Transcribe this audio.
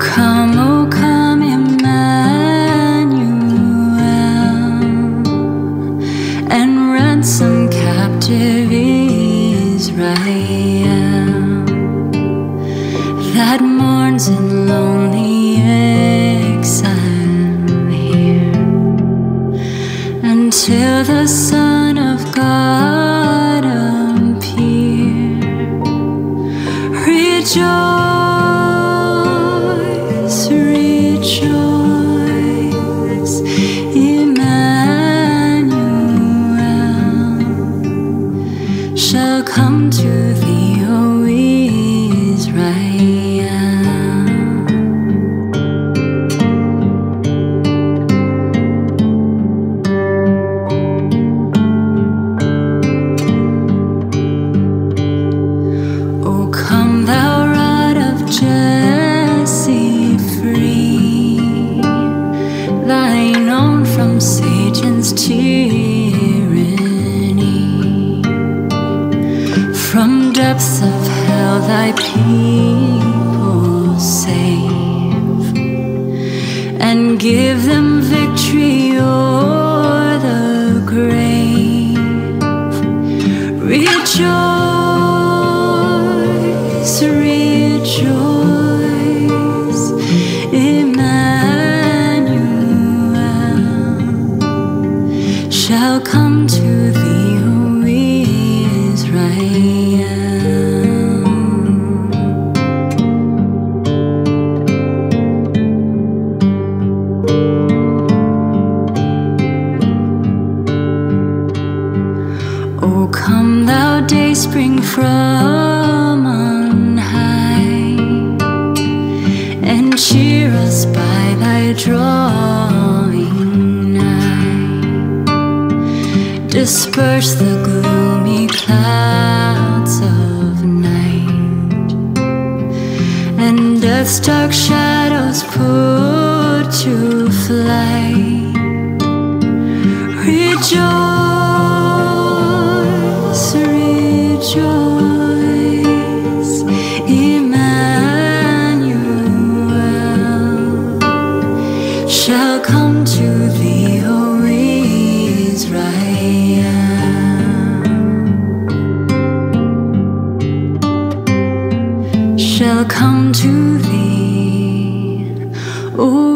come, oh come, Emmanuel, and ransom captive Israel that mourns in lonely exile here until the Son of God appear. Rejoice. Come to Of hell, thy people save and give them victory o'er the grave. Rejoice, rejoice, Emmanuel shall come to O come, thou day spring from on high, and cheer us by thy drawing nigh. Disperse the gloomy clouds of night, and death's dark shadows put to flight. Rejoice, rejoice, Emmanuel shall come to thee, O Israel. Shall come to thee, O